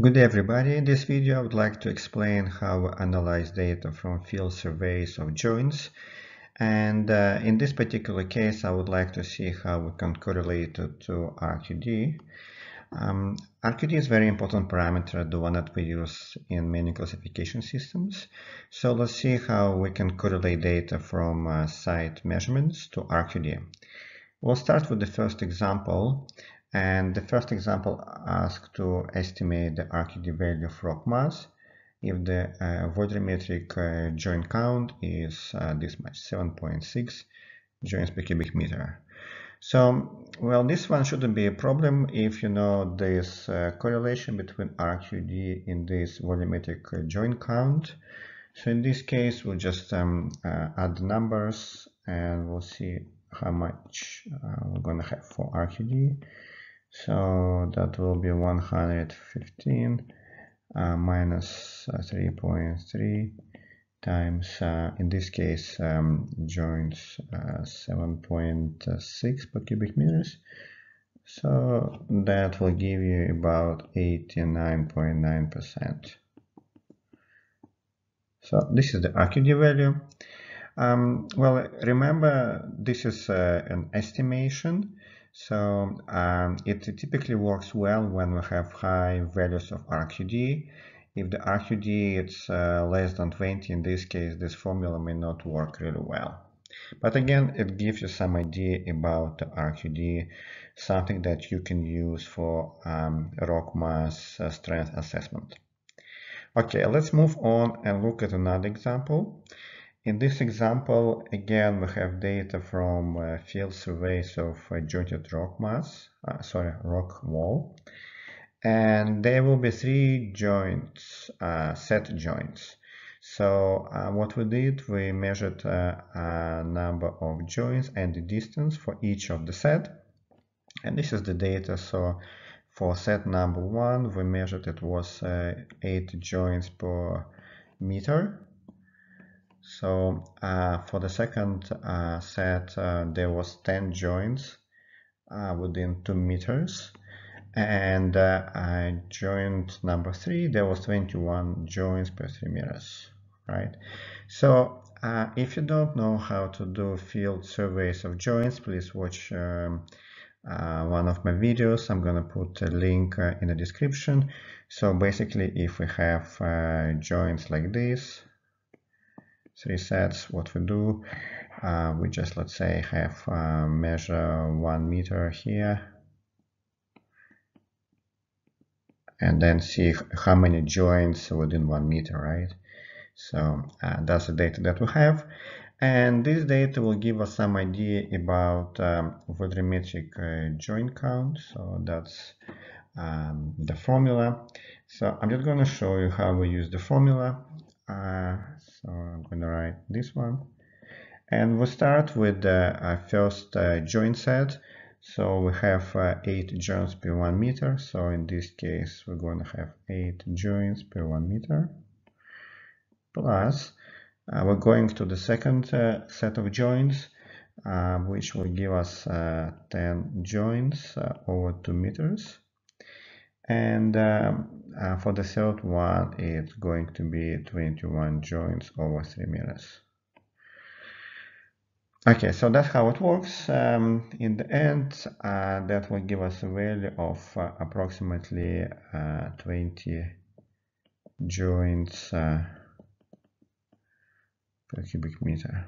Good day everybody. In this video I would like to explain how we analyze data from field surveys of joints and uh, in this particular case I would like to see how we can correlate it to RQD. Um, RQD is a very important parameter, the one that we use in many classification systems. So let's see how we can correlate data from uh, site measurements to RQD. We'll start with the first example and the first example asks to estimate the RQD value of rock mass if the uh, volumetric uh, joint count is uh, this much, 7.6 joints per cubic meter. So, well, this one shouldn't be a problem if you know this uh, correlation between RQD and this volumetric uh, joint count. So in this case, we'll just um, uh, add the numbers and we'll see how much we're going to have for RQD. So that will be 115 uh, minus, uh, 3.3 times, uh, in this case, um, joints uh, 7.6 per cubic meters. So that will give you about 89.9%. So this is the RQD value. Um, well, remember, this is uh, an estimation. So um, it typically works well when we have high values of RQD. If the RQD is uh, less than 20, in this case, this formula may not work really well. But again, it gives you some idea about the RQD, something that you can use for um, rock mass uh, strength assessment. Okay, let's move on and look at another example. In this example, again, we have data from uh, field surveys of uh, jointed rock mass, uh, sorry, rock wall. And there will be three joints, uh, set joints. So uh, what we did, we measured uh, a number of joints and the distance for each of the set. And this is the data. So for set number one, we measured it was eight joints per meter so uh, for the second uh, set, uh, there was 10 joints uh, within 2 meters. And uh, joint number 3, there was 21 joints per 3 meters, right? So uh, if you don't know how to do field surveys of joints, please watch um, one of my videos. I'm to put a link in the description. So basically, if we have joints like this, three sets what we do. Uh, we just let's say have uh, measure one meter here. And then see how many joints within one meter right? So uh, that's the data that we have. And this data will give us some idea about um, volumetric uh, joint count. So that's um, the formula. So I'm just going to show you how we use the formula uh, so I'm going to write this one. And we'll start with the uh, first uh, joint set. So we have uh, 8 joints per 1 meter. So in this case we're going to have 8 joints per 1 meter. Plus uh, we're going to the second uh, set of joints which will give us 10 joints over 2 meters and um, uh, for the third one, it's going to be 21 joints over 3 meters. Okay, so that's how it works. Um, in the end, uh, that will give us a value of uh, approximately uh, 20 joints uh, per cubic meter.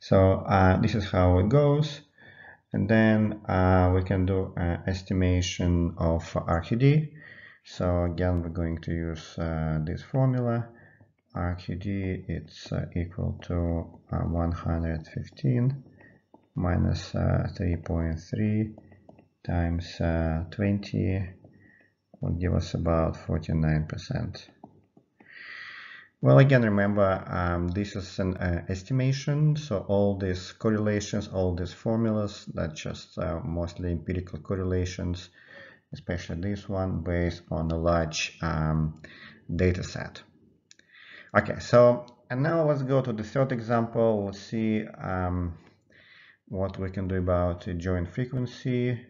So uh, this is how it goes and then uh, we can do uh, estimation of RQD so again we're going to use uh, this formula. RQD it's uh, equal to uh, 115 minus, uh, 3.3 times 20 will give us about 49 percent well, again, remember, um, this is an uh, estimation, so all these correlations, all these formulas, that's just uh, mostly empirical correlations, especially this one, based on a large um, data set. Okay, so, and now let's go to the third example. Let's see um, what we can do about joint frequency.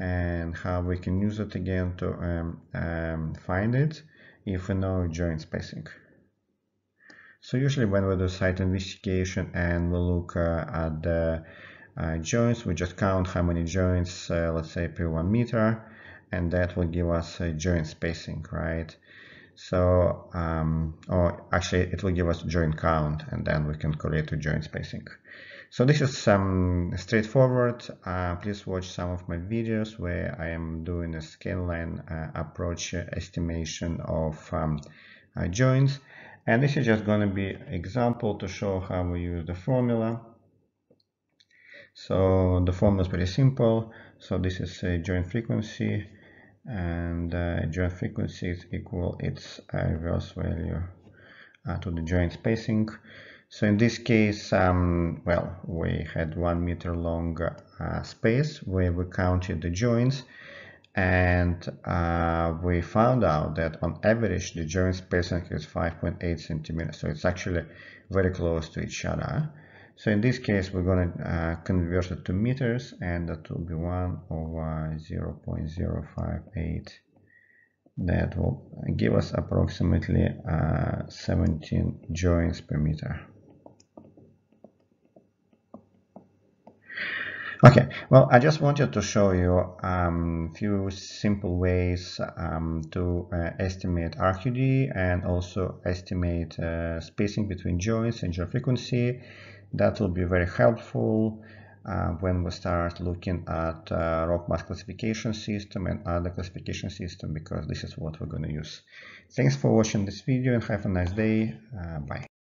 and how we can use it again to um, um, find it if we know joint spacing. So usually when we do site investigation and we look uh, at the uh, joints, we just count how many joints, uh, let's say per one meter, and that will give us a joint spacing, right? So, um, or actually it will give us joint count and then we can calculate the joint spacing. So this is some straightforward. Uh, please watch some of my videos where I am doing a scanline uh, approach estimation of um, uh, joints. And this is just going to be example to show how we use the formula. So the formula is pretty simple. So this is a joint frequency and uh, joint frequency is equal its reverse value uh, to the joint spacing. So in this case, um, well, we had one meter long uh, space where we counted the joints and uh, we found out that on average the joint spacing is 5.8 centimeters. So it's actually very close to each other. So in this case, we're going to uh, convert it to meters and that will be 1 over 0 0.058 that will give us approximately uh, 17 joints per meter. Okay, well, I just wanted to show you a um, few simple ways um, to uh, estimate RQD and also estimate uh, spacing between joints and joint frequency. That will be very helpful uh, when we start looking at uh, rock mass classification system and other classification system because this is what we're going to use. Thanks for watching this video and have a nice day. Uh, bye.